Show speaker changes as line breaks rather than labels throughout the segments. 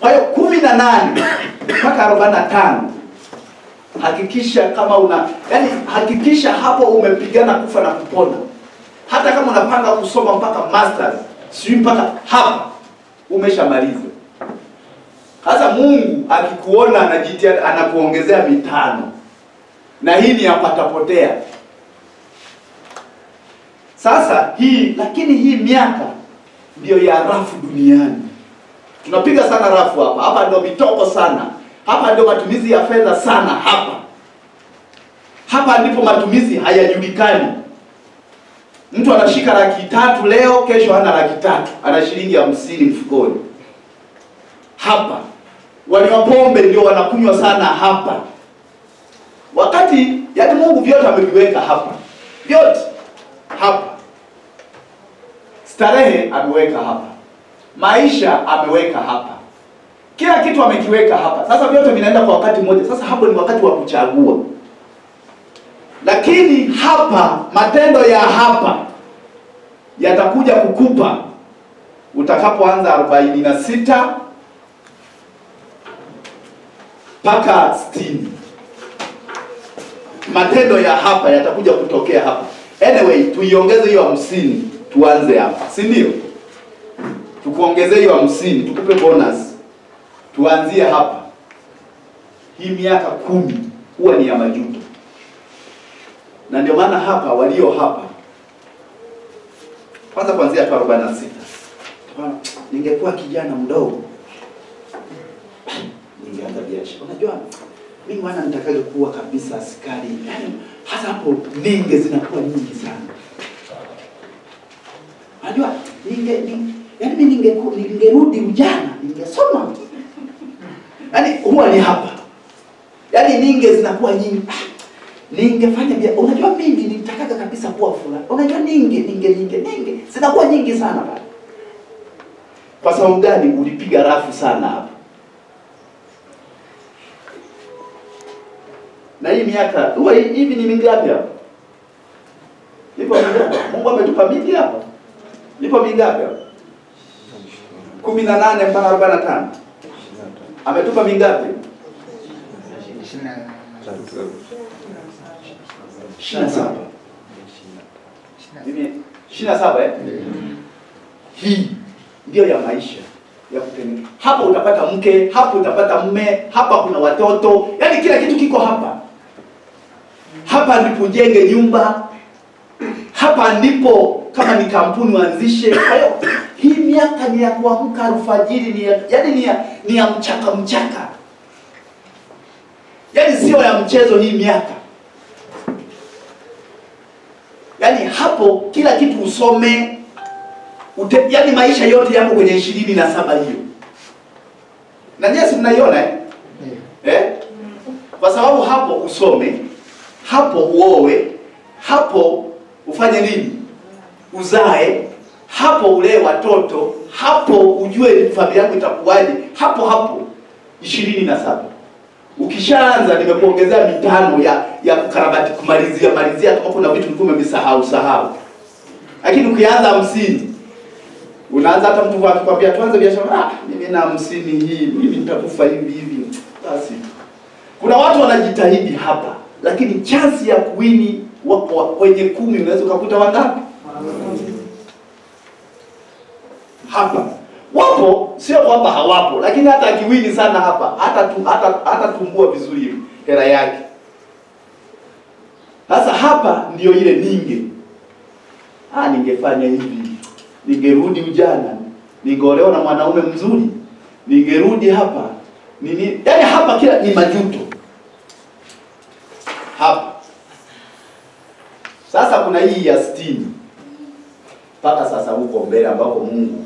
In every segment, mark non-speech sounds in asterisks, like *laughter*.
Kwa hiyo kumi na nane mpaka arobaini na tano hakikisha kama una yani, hakikisha hapo umepigana kufa na kupona. Hata kama unapanga kusoma mpaka masters, sijui mpaka hapa umeshamaliza. Sasa Mungu akikuona anajitia, anakuongezea mitano, na hii ni yapatapotea. Sasa hii lakini hii miaka ndiyo ya rafu duniani. Tunapiga sana rafu hapa, hapa ndio mitoko sana, hapa ndio matumizi ya fedha sana, hapa. Hapa ndipo matumizi hayajulikani. Mtu anashika laki tatu leo, kesho hana laki tatu, ana shilingi hamsini mfukoni. Hapa. Wanywa pombe ndio wanakunywa sana hapa, wakati yaani Mungu vyote ameviweka hapa, vyote. Hapa. Starehe ameweka hapa, maisha ameweka hapa, kila kitu amekiweka hapa. Sasa vyote vinaenda kwa wakati mmoja. Sasa hapo ni wakati wa kuchagua, lakini hapa, matendo ya hapa yatakuja kukupa utakapoanza arobaini na sita mpaka sitini. Matendo ya hapa yatakuja kutokea hapa. Anyway, tuiongeze hiyo hamsini, tuanze hapa, si ndio? Tukuongezee hiyo hamsini, tukupe bonus, tuanzie hapa. Hii miaka kumi huwa ni ya majuto, na ndio maana hapa walio hapa kwanza kuanzia tu arobaini na sita ningekuwa kijana mdogo ningeanza biashara. Unajua mimi bwana, nitakaje kuwa kabisa askari, yaani hasa hapo ninge zinakuwa nyingi sana. Unajua ninge ni, yaani ningerudi ujana, ningesoma. Yaani huwa ni hapa, yaani ninge zinakuwa nyingi ningefanya bia. Unajua mimi nitakaga kabisa kuwa fulani. Unajua ninge ninge ninge ninge zinakuwa nyingi sana pale. Kwa sababu gani? Ulipiga rafu sana hapa. Na hii miaka huwa hivi ni mingapi hapa? Ipo mingapi? Mungu ametupa mingi hapa. Ipo mingapi hapa? Kumi na nane mpaka arobaini na tano. Ametupa mingapi? ishirini na saba. Eh? Hii ndio ya maisha ya kutengeneza. Hapa utapata mke, hapa utapata mme, hapa kuna watoto, yaani kila kitu kiko hapa. Hapa ndipo ujenge nyumba, hapa ndipo kama ni kampuni uanzishe. Kwa hiyo hii miaka ni ya kuamka alfajiri, ni ya, yaani ni ya, ni ya mchaka mchaka, yani sio ya mchezo hii miaka. Yani hapo kila kitu usome ute, yaani maisha yote yako kwenye ishirini na saba hiyo, na nyie si mnaiona eh? Eh? Kwa sababu hapo usome, hapo uowe, hapo ufanye nini, uzae, hapo ulee watoto, hapo ujue familia yako itakuwaje, hapo hapo. Ishirini na saba. Ukishaanza nimekuongezea mitano ya ya kukarabati kumalizia malizia, kama kuna vitu ulikuwa umevisahau sahau, lakini ukianza hamsini unaanza hata mtu akikwambia tuanze biashara, ah, mimi na hamsini hii mimi nitakufa hivi hivi, basi. Kuna watu wanajitahidi hapa, lakini chansi ya kuwini wako kwenye kumi, unaweza ukakuta wangapi hapa. Wapo, sio kwamba hawapo, lakini hata akiwini sana hapa hata tu, hata hata tumbua vizuri hela yake. Sasa hapa ndio ile ninge, ah, ningefanya hivi, ningerudi ujana, ningeolewa na mwanaume mzuri, ningerudi hapa. Nini, yaani hapa kila ni majuto. Hapa. Sasa kuna hii ya sitini. Mpaka sasa huko mbele ambapo Mungu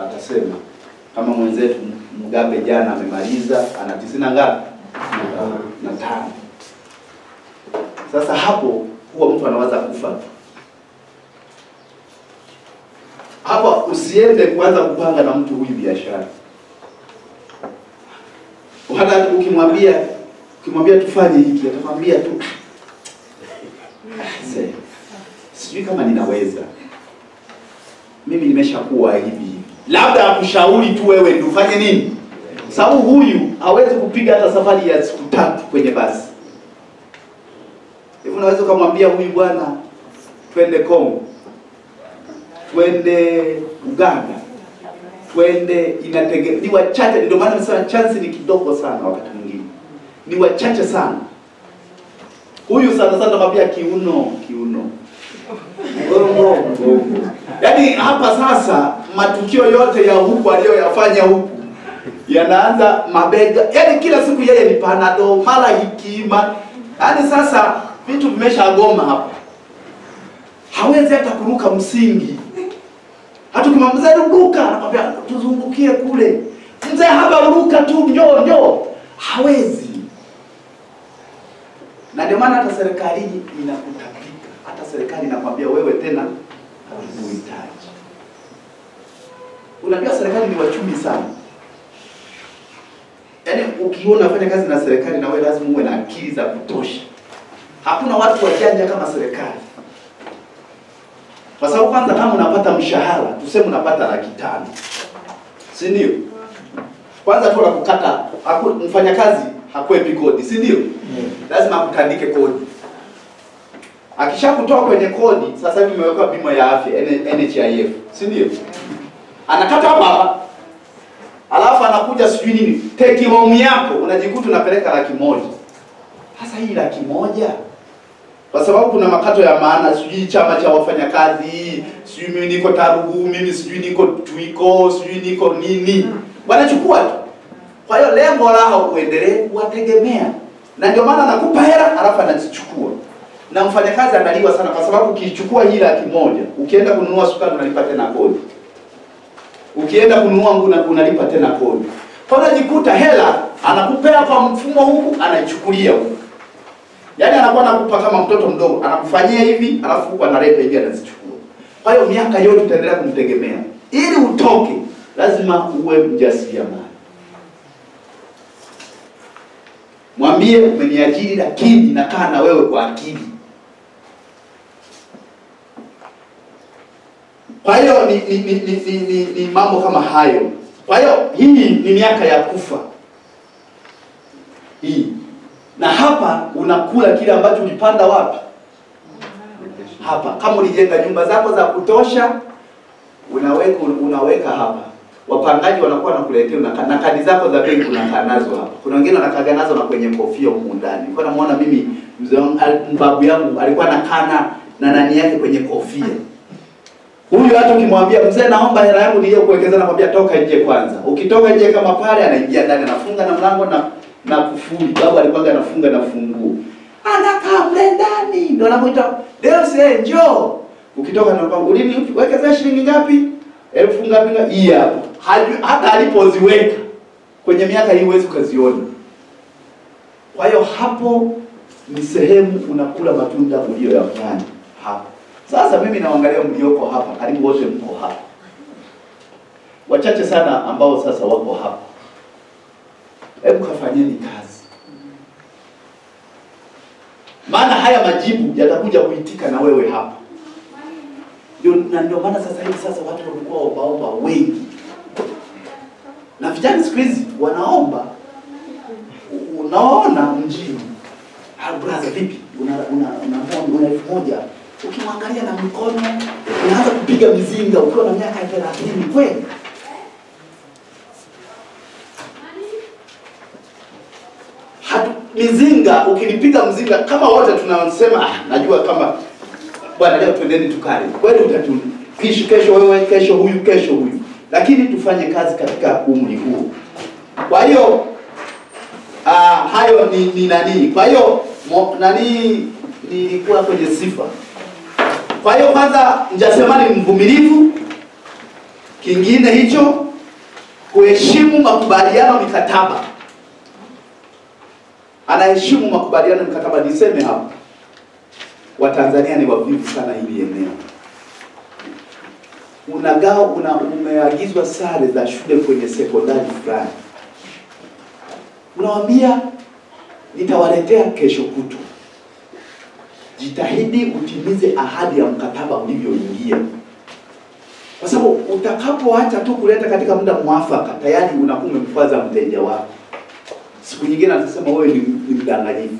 atasema kama mwenzetu Mugabe jana amemaliza ana tisini na ngapi? Na tano. Sasa hapo huwa mtu anawaza kufa. Hapa usiende kuanza kupanga na mtu huyu biashara, wala ukimwambia ukimwambia tufanye hiki atakwambia tu. *laughs* "Ah, sijui kama ninaweza. Mimi nimeshakuwa hivi, labda akushauri tu wewe ndio ufanye nini, sababu huyu hawezi kupiga hata safari ya siku tatu kwenye basi. Hivi unaweza ukamwambia huyu bwana, twende Kongo, twende Uganda, twende, inatege ni wachache. Ndio maana nasema chance ni kidogo sana, wakati mwingine ni wachache sana. Huyu sana sana namwambia kiuno, kiuno. Yaani hapa sasa matukio yote ya huku aliyoyafanya huku yanaanza mabega, yaani kila siku yeye ni panado, mara hikima, yaani sasa vitu vimeshagoma hapo, hawezi hata kuruka msingi. Hata kama mzee ruka, anakwambia tuzungukie kule, mzee hapa ruka tu, njoo njoo, hawezi. Na ndio maana hata serikali inakutapika, hata serikali inakwambia wewe tena huhitaji. Unajua serikali ni wachumi sana. Yaani ukiona unafanya kazi na serikali na wewe lazima uwe na akili za kutosha. Hakuna watu wajanja kama serikali. Kwa sababu kwanza kama unapata mshahara, tuseme unapata laki tano. Si ndio? Kwanza tu la kukata mfanyakazi hakwepi kodi, si ndio? Lazima akutandike kodi. Akishakutoa kwenye kodi, sasa hivi imewekwa bima ya afya NHIF, si ndio? Anakata hapa hapa. Alafu anakuja sijui nini, take home yako unajikuta unapeleka laki moja. Sasa hii laki moja kwa sababu kuna makato ya maana, sijui chama cha wafanyakazi, sijui mimi niko Tarugu, mimi sijui niko Twiko, sijui niko nini, wanachukua tu. Kwa hiyo lengo lao uendelee kuwategemea, na ndio maana anakupa hela alafu anazichukua. Na mfanyakazi analiwa sana, kwa sababu ukiichukua hii laki moja ukienda kununua sukari unalipa tena kodi, ukienda kununua nguo unalipa tena kodi. Kwa hiyo unajikuta hela anakupea kwa mfumo huu, anaichukulia huku Yaani anakuwa anakupa kama mtoto mdogo, anakufanyia hivi, alafu huku analeta hivi anazichukua. Kwa hiyo miaka yote utaendelea kumtegemea. Ili utoke, lazima uwe mjasiriamali. Mwambie umeniajiri, lakini nakaa na wewe kwa akili. Kwa hiyo ni, ni, ni, ni, ni, ni, mambo kama hayo. Kwa hiyo hii ni miaka ya kufa hii na hapa unakula kile ambacho ulipanda wapi? Hapa. Kama ulijenga nyumba zako za kutosha, unaweka unaweka hapa. Wapangaji wanakuwa wanakuletea na, na kadi zako za benki unakaa nazo hapa. Kuna wengine wanakaga nazo na kwenye kofia huko ndani. Nilikuwa namuona mimi mzee wangu babu yangu alikuwa anakaa na na nani yake kwenye kofia. Huyu hata ukimwambia mzee, naomba hela yangu niliyo kuwekeza, nakwambia toka nje kwanza. Ukitoka nje kama pale, anaingia ndani, anafunga na mlango na na kufuli. Babu alikuwa anafunga na funguo, anakaa mle ndani, ndio anamuita Deus, njoo. Ukitoka na kwangu, lini wekeza shilingi ngapi? Elfu ngapi? Hii hapa. Hata alipoziweka kwenye miaka hii huwezi ukaziona. Kwa hiyo hapo ni sehemu unakula matunda uliyoyafanya hapa. Sasa mimi naangalia mlioko hapa, karibu wote mko hapa, wachache sana ambao sasa wako hapa. Hebu kafanyeni kazi, maana haya majibu yatakuja kuitika na wewe hapa. Ndio, na ndio maana sasa hivi sasa watu wamekuwa waombaomba wengi, na vijana siku hizi wanaomba. Unaona mjini, ah, brother, vipi, una una una moja una elfu moja ukimwangalia na mkono unaanza kupiga mizinga ukiwa na miaka thelathini kweli? Mizinga ukinipiga mzinga kama wote tunasema ah, najua kama bwana leo twendeni tukale. Kweli utatu kesho kesho wewe kesho huyu kesho huyu. Lakini tufanye kazi katika umri huu kwa hiyo ah, hayo ni, ni nani? Kwa hiyo nani nilikuwa kwenye sifa kwa hiyo kwanza njasema ni mvumilivu kingine hicho kuheshimu makubaliano mikataba anaheshimu makubaliano mikataba. Niseme hapa, Watanzania ni wavivu sana hili eneo. Unagao una, umeagizwa sare za shule kwenye sekondari fulani, unawambia nitawaletea kesho kutwa, jitahidi utimize ahadi ya mkataba ulivyoingia. kwa sababu utakapoacha tu kuleta katika muda mwafaka, tayari unakuwa umemkwaza mteja wako. Siku nyingine atasema wewe ni, mdanganyifu.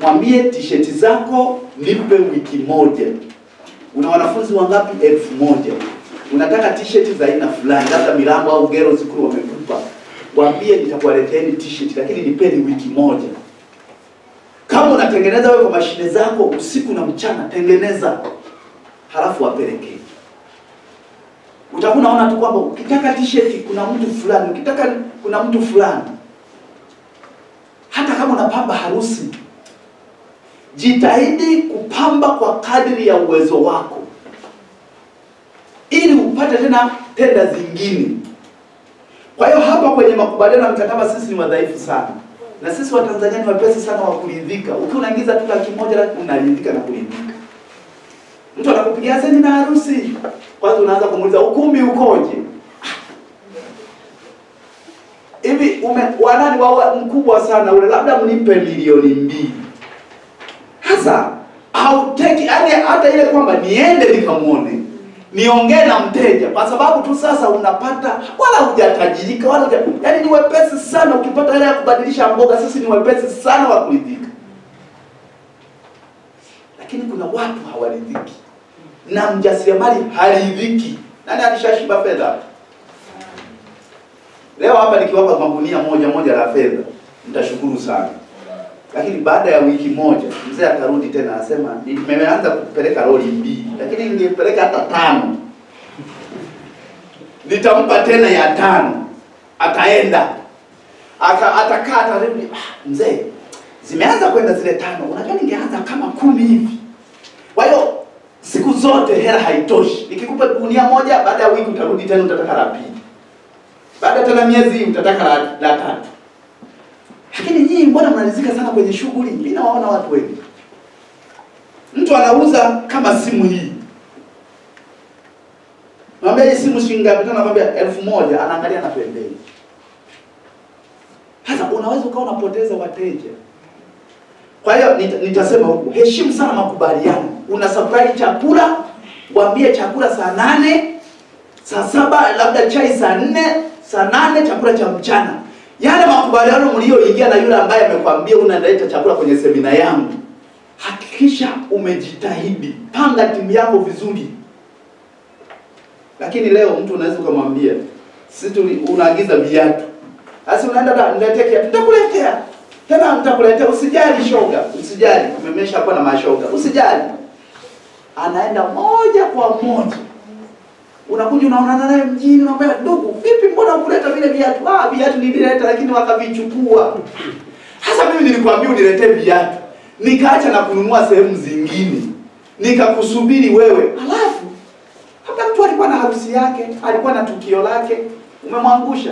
Mwambie t-shirt zako nipe wiki moja. Una wanafunzi wangapi? elfu moja. Unataka t-shirt za aina fulani, labda milango au Gero Zikuru wamekupa, waambie nitakuwaleteni t-shirt, lakini nipeni wiki moja. Kama unatengeneza wewe kwa mashine zako usiku na mchana, tengeneza halafu wapelekee. Utakuwa unaona tu kwamba ukitaka t-shirt kuna mtu fulani, ukitaka kuna mtu fulani. Hata kama unapamba harusi, jitahidi kupamba kwa kadri ya uwezo wako, ili upate tena tenda zingine. Kwa hiyo hapa kwenye makubaliano ya mkataba sisi ni wadhaifu sana, na sisi Watanzania ni wepesi sana wa kuridhika. Ukiwa unaingiza tu laki moja unaridhika na kuridhika. Mtu anakupigia seni na harusi, kwanza unaanza kumuuliza ukumbi ukoje? Hivi ume wanani wa mkubwa sana ule, labda mnipe milioni mbili. Sasa hauteki yani hata ile kwamba niende nikamuone niongee na mteja, kwa sababu tu sasa unapata wala hujatajirika wala uja, yani ni wepesi sana. Ukipata hela ya kubadilisha mboga, sisi ni wepesi sana wa kuridhika, lakini kuna watu hawaridhiki na mjasiriamali haridhiki. Nani alishashiba fedha? Leo hapa nikiwapa magunia moja moja la fedha, mtashukuru sana, lakini baada ya wiki moja mzee akarudi tena asema nimeanza kupeleka roli mbili, lakini ningepeleka hata tano. Nitampa tena ya tano, ataenda aka atakaa atarudi, ah, mzee, zimeanza kwenda zile tano, unajua ningeanza kama kumi hivi. Kwa hiyo siku zote hela haitoshi. Nikikupa gunia moja, baada ya wiki utarudi tena utataka la pili, baada tena miezi utataka la, la tatu. Lakini nyinyi mbona mnalizika sana kwenye shughuli? Mimi nawaona watu wengi, mtu anauza kama simu hii, naambia hii simu shilingi ngapi? Tena anamwambia elfu moja, anaangalia na pembeni. Sasa unaweza ukawa unapoteza wateja. Kwa hiyo nita, nitasema huku, heshimu sana makubaliano. Una supply chakula, waambie chakula saa nane, saa saba labda chai saa nne, saa nane chakula cha mchana. Yale makubaliano mlioingia na yule ambaye amekwambia unaleta chakula kwenye semina yangu, hakikisha umejitahidi, panga timu yako vizuri. Lakini leo mtu unaweza ukamwambia sisi unaagiza viatu, basi unaenda da niletee kiatu, nitakuletea tena nitakuletea, usijali shoga, usijali, umemesha kuwa na mashoga, usijali. Anaenda moja kwa moja, unakuja unaonana naye mjini, unamwambia ndugu, vipi, mbona ukuleta vile viatu? Ah, viatu nilileta, lakini wakavichukua. Sasa mimi nilikwambia uniletee viatu, nikaacha na kununua sehemu zingine, nikakusubiri wewe, halafu labda mtu alikuwa na harusi yake, alikuwa na tukio lake, umemwangusha.